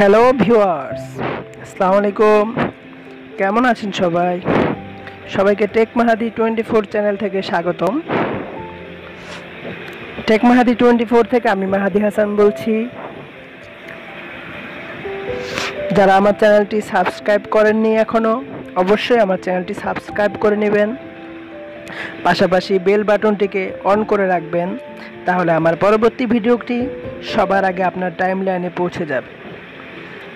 Hello viewers আসসালামু আলাইকুম কেমন আছেন সবাই? সবাইকে tech Mahadi twenty four channel থেকে স্বাগতম। টেক মাহাদি টোয়েন্টি ফোর থেকে আমি মাহাদি হাসান বলছি। যারা আমার চ্যানেলটি সাবস্ক্রাইব করেননি এখনও অবশ্যই আমার চ্যানেলটি সাবস্ক্রাইব করে নেবেন। পাশাপাশি বেল বাটনটিকে অন করে রাখবেন, তাহলে আমার পরবর্তী ভিডিওটি সবার আগে আপনার টাইম লাইনে পৌঁছে যাবে।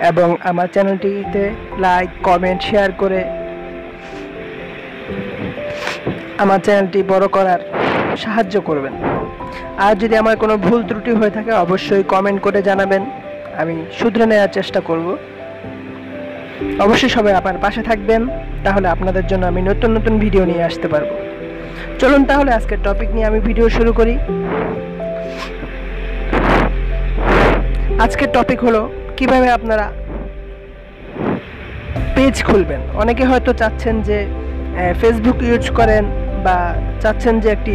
এবং আমার চ্যানেলটিতে লাইক কমেন্ট শেয়ার করে আমার চ্যানেলটি বড় করার সাহায্য করবেন। আর যদি আমার কোনো ভুল ত্রুটি হয়ে থাকে, অবশ্যই কমেন্ট করে জানাবেন। আমি শুধরে নেওয়ার চেষ্টা করব। অবশ্যই সবাই আপনার পাশে থাকবেন, তাহলে আপনাদের জন্য আমি নতুন নতুন ভিডিও নিয়ে আসতে পারব। চলুন তাহলে আজকের টপিক নিয়ে আমি ভিডিও শুরু করি। আজকের টপিক হলো কীভাবে আপনারা পেজ খুলবেন? অনেকে হয়তো চাচ্ছেন যে ফেসবুক ইউজ করেন বা চাচ্ছেন যে একটি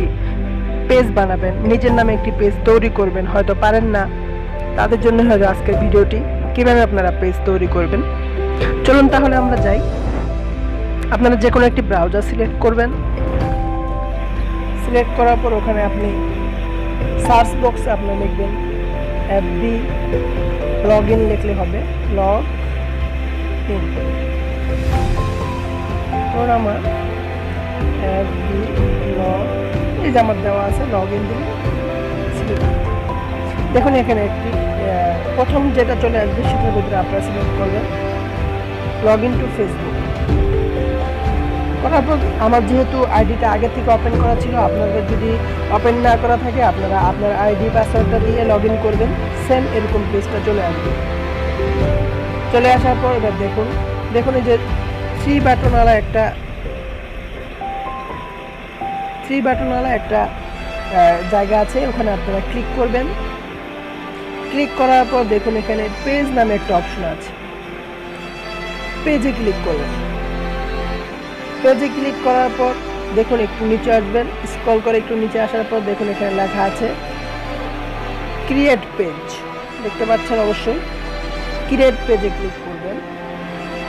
পেজ বানাবেন। নিজের নামে একটি পেজ তৈরি করবেন। হয়তো পারেন না। তাদের জন্য হয়তো আজকের ভিডিওটি। কীভাবে আপনারা পেজ তৈরি করবেন? চলুন তাহলে আমরা যাই। আপনারা যে কোনো একটি ব্রাউজার সিলেক্ট করবেন। সিলেক্ট করার পর ওখানে আপনি সার্চ বক্সে আপনি লিখবেন এফবি লগ ইন লিখলে হবে লগ ইন তোর আমার এফবি লগ এই যে আমার দেওয়া আছে লগ ইন দিলে দেখুন এখানে একটি প্রথম যেটা চলে আসবে সেটার ভিতরে আপনারা সিলেক্ট করবেন। লগ ইন টু ফেসবুক করার পর আমার যেহেতু আইডিটা আগে থেকে ওপেন করা ছিল, আপনাদের যদি ওপেন না করা থাকে, আপনারা আপনার আইডি পাসওয়ার্ডটা দিয়ে লগ করবেন সেম এরকম পেজটা চলে আসবে। চলে আসার পর এবার দেখুন দেখুন এই যে থ্রি বাটনওয়ালা একটা থ্রি বাটনওয়ালা একটা জায়গা আছে, ওখানে আপনারা ক্লিক করবেন। ক্লিক করার পর দেখুন এখানে পেজ নামে একটা অপশন আছে। পেজে ক্লিক করবেন। পেজে ক্লিক করার পর দেখুন একটু নিচে আসবেন। স্ক্রল করে একটু নিচে আসার পর দেখুন এখানে লেখা আছে ক্রিয়েট পেজ দেখতে পাচ্ছেন অবশ্যই। ক্রিয়েট পেজে ক্লিক করবেন।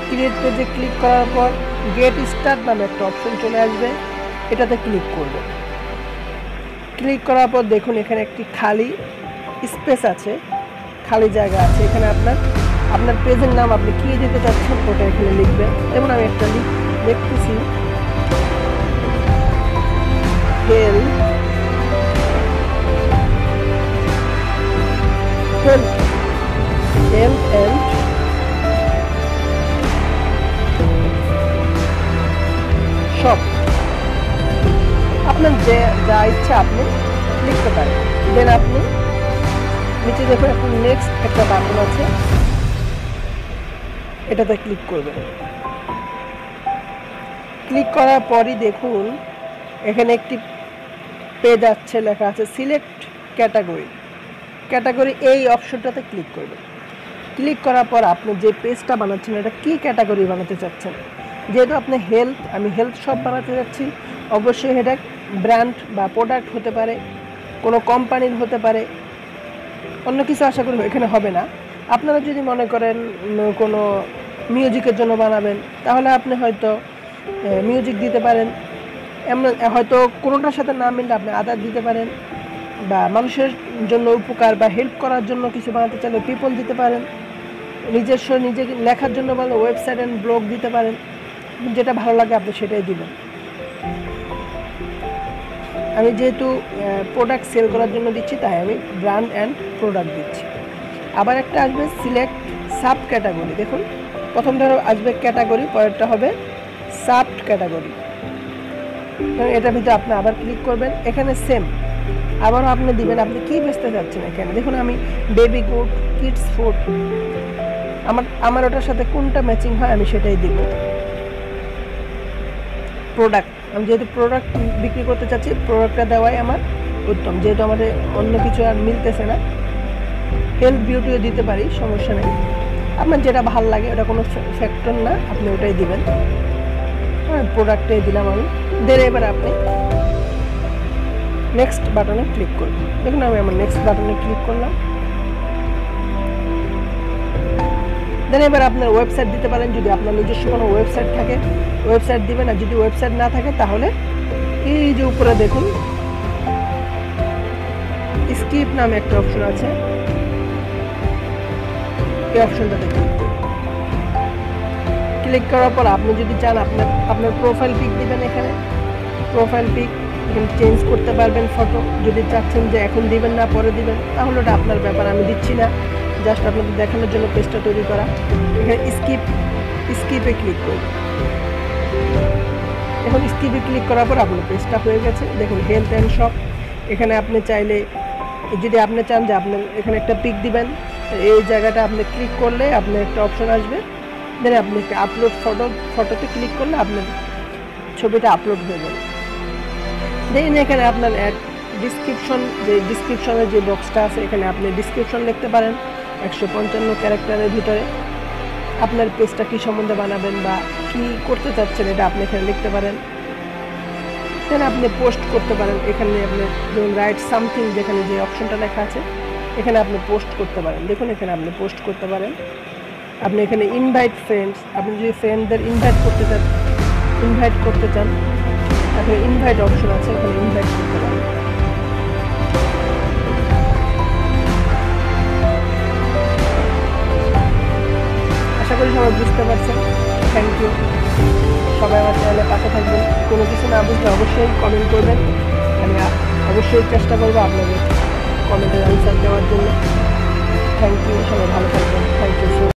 ক্রিয়েট পেজে ক্লিক করার পর গেট স্টার্ট নামে একটা অপশন চলে আসবে। এটাতে ক্লিক করবেন। ক্লিক করার পর দেখুন এখানে একটি খালি স্পেস আছে। খালি জায়গা আছে এখানে আপনার। আপনার পেজের নাম আপনি কী দিতে চাচ্ছেন ওটা এখানে লিখবেন। যেমন আমি একটা লিখ দেখতেছি। হেল হেলথ হেলথ অ্যান্ড শপ আপনার যে যা ইচ্ছা আপনি লিখতে পারেন। দেন আপনি নিচে দেখুন, এখন নেক্সট একটা বাটন আছে। এটাতে ক্লিক করবেন। ক্লিক করার পরই দেখুন, এখানে একটি পেজ আছে, লেখা আছে, সিলেক্ট ক্যাটাগরি। ক্যাটাগরি এই অপশনটাতে ক্লিক করবেন। ক্লিক করার পর আপনি যে পেজটা বানাচ্ছেন, এটা কি ক্যাটাগরি বানাতে চাচ্ছেন? যেহেতু আপনি হেলথ, আমি হেলথ শপ বানাতে যাচ্ছি, অবশ্যই এটা ব্র্যান্ড বা প্রোডাক্ট হতে পারে, কোনো কোম্পানির হতে পারে, অন্য কিছু আশা করি এখানে হবে না। আপনারা যদি মনে করেন, কোনো মিউজিকের জন্য বানাবেন, তাহলে আপনি হয়তো মিউজিক দিতে পারেন। এমন হয়তো কোনোটার সাথে না মিললে আপনি আদার দিতে পারেন বা মানুষের জন্য উপকার বা হেল্প করার জন্য কিছু বানাতে চাইলে পিপল দিতে পারেন। নিজস্ব নিজে লেখার জন্য বলে ওয়েবসাইট অ্যান্ড ব্লগ দিতে পারেন। যেটা ভালো লাগে আপনি সেটাই দিবেন। আমি যেহেতু প্রোডাক্ট সেল করার জন্য দিচ্ছি, তাই আমি ব্র্যান্ড অ্যান্ড প্রোডাক্ট দিচ্ছি। আবার একটা আসবে সিলেক্ট সাব ক্যাটাগরি দেখুন, প্রথম ধরো আসবে ক্যাটাগরি পরেরটা হবে সাব ক্যাটাগরি। এটার ভিতরে আপনি আবার ক্লিক করবেন, এখানে সেম আবারও আপনি দিবেন, আপনি কী বেচতে চাচ্ছেন এখানে? দেখুন আমি বেবি গুড কিডস ফুড আমার আমার ওটার সাথে কোনটা ম্যাচিং হয় আমি সেটাই দিব। প্রোডাক্ট আমি যেহেতু প্রোডাক্ট বিক্রি করতে চাচ্ছি প্রোডাক্টটা দেওয়াই আমার উত্তম। যেহেতু আমাদের অন্য কিছু আর মিলতেছে না হেলথ বিউটিও দিতে পারি, সমস্যা নেই। আপনার যেটা ভালো লাগে, ওটা কোনো ফ্যাক্টর না, আপনি ওটাই দিবেন। প্রোডাক্টটাই দিলাম আমি। দেন এবার আপনি নেক্সট বাটনে ক্লিক করবেন দেখুন, আমি আমার নেক্সট বাটনে ক্লিক করলাম। দেন এবার আপনার ওয়েবসাইট দিতে পারেন, যদি আপনার নিজস্ব কোনো ওয়েবসাইট থাকে। ওয়েবসাইট দিবেন, আর যদি ওয়েবসাইট না থাকে, তাহলে এই যে উপরে দেখুন স্কিপ নামে একটা অপশন আছে। এই অপশনটা করুন। ক্লিক করার পর আপনি যদি চান, আপনার আপনার প্রোফাইল পিক দিবেন এখানে। প্রোফাইল পিক এখানে চেঞ্জ করতে পারবেন ফটো যদি চাচ্ছেন যে এখন দিবেন না, পরে দিবেন, তাহলে ওটা আপনার ব্যাপার, আমি দিচ্ছি না। জাস্ট আপনাদের দেখানোর জন্য পেজটা তৈরি করা। এখানে স্কিপ স্কিপে ক্লিক করুন। এখন স্কিপে ক্লিক করার পর আপনার পেজটা হয়ে গেছে। দেখুন হেলথ অ্যান্ড শপ এখানে আপনি চাইলে, যদি আপনি চান যে আপনার, এখানে একটা পিক দিবেন, এই জায়গাটা আপনি ক্লিক করলে আপনার একটা অপশন আসবে। দেন আপনি আপলোড ফটো ফটোতে ক্লিক করলে আপনার ছবিটা আপলোড হয়ে যাবে। দেন এখানে আপনার এক ডিসক্রিপশন যে ডিসক্রিপশনের যে বক্সটা আছে, এখানে আপনি ডিসক্রিপশন লিখতে পারেন একশো পঞ্চান্ন ক্যারেক্টারের ভিতরে। আপনার পেজটা কী সম্বন্ধে বানাবেন বা কী করতে চাচ্ছেন এটা আপনি এখানে লিখতে পারেন। দেন আপনি পোস্ট করতে পারেন, এখানে আপনি যেমন রাইট সামথিং যেখানে যে অপশনটা লেখা আছে, এখানে আপনি পোস্ট করতে পারেন। দেখুন, এখানে আপনি পোস্ট করতে পারেন। আপনি এখানে ইনভাইট ফ্রেন্ডস আপনি যদি ফ্রেন্ডদের ইনভাইট করতে চান ইনভাইট করতে চান এখানে ইনভাইট অপশন আছে, এখানে ইনভাইট করতে পারেন। আশা করি সবাই বুঝতে পারছেন। থ্যাংক ইউ সবাই আমার চ্যানেলে পাশে থাকবেন। কোনো কিছু না বুঝলে অবশ্যই কমেন্ট করবেন। আমি অবশ্যই চেষ্টা করব আপনাদের কমেন্টের অ্যান্সার দেওয়ার জন্য। থ্যাংক ইউ সবাই ভালো থাকবেন। Thank you